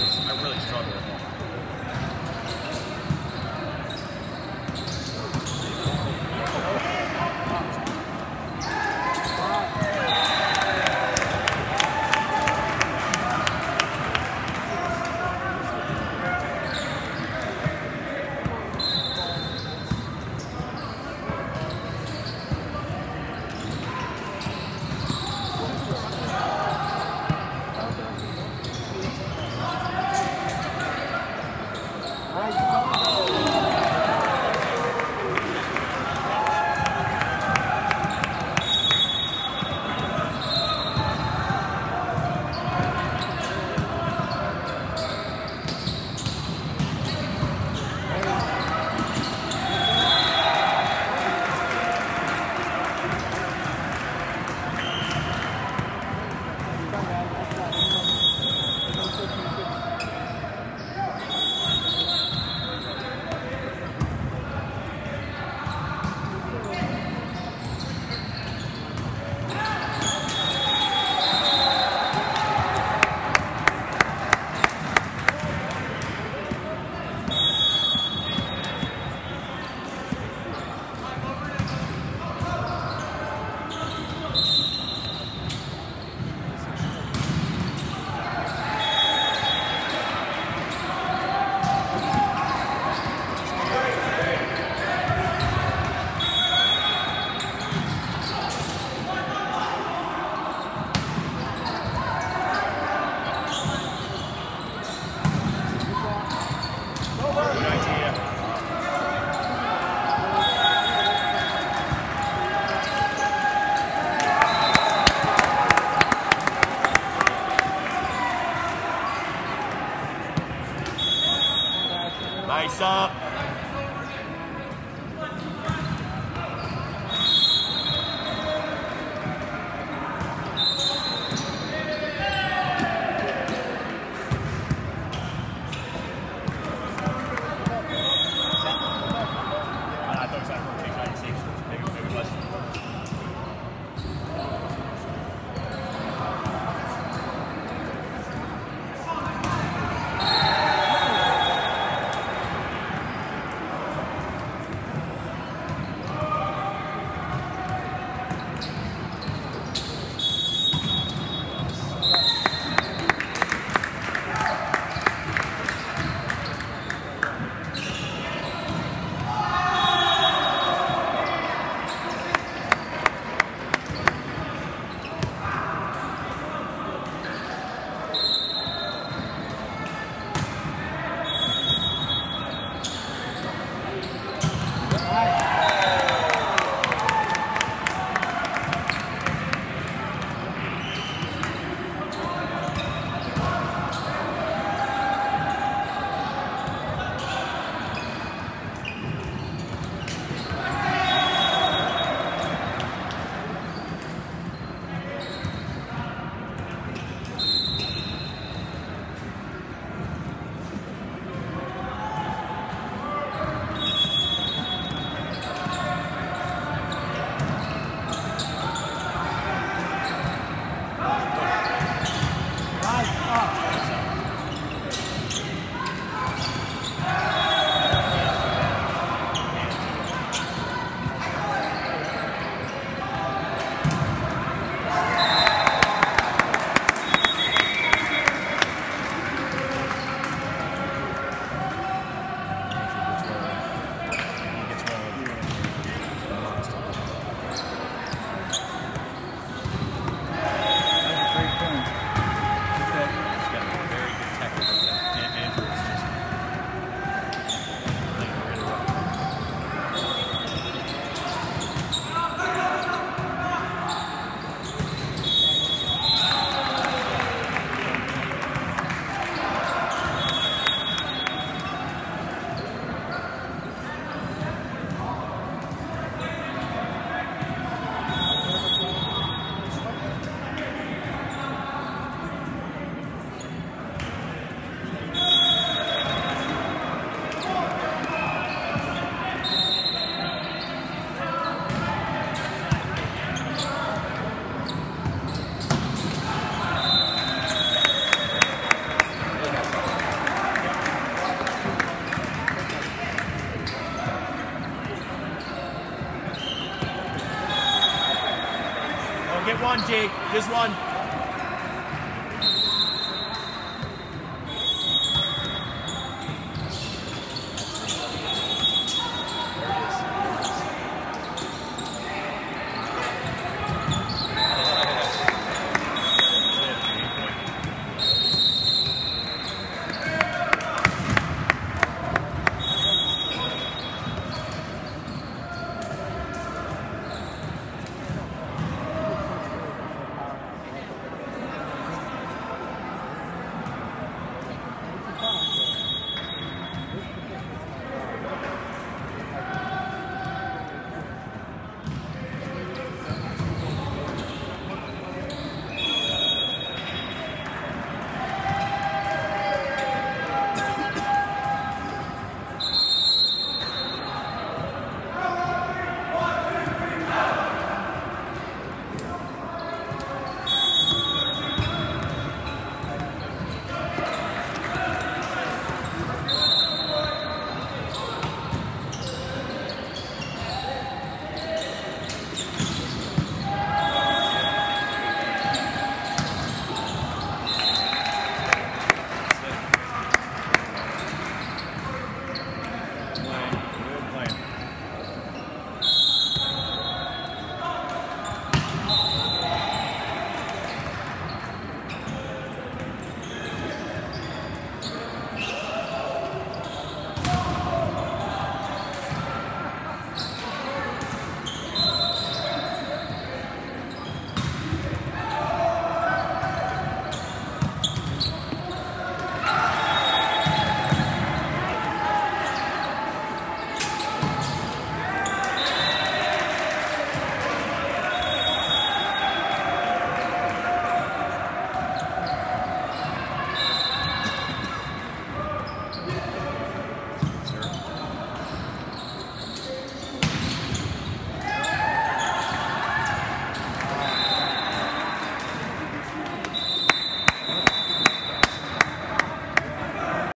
I really struggle with that. Just one.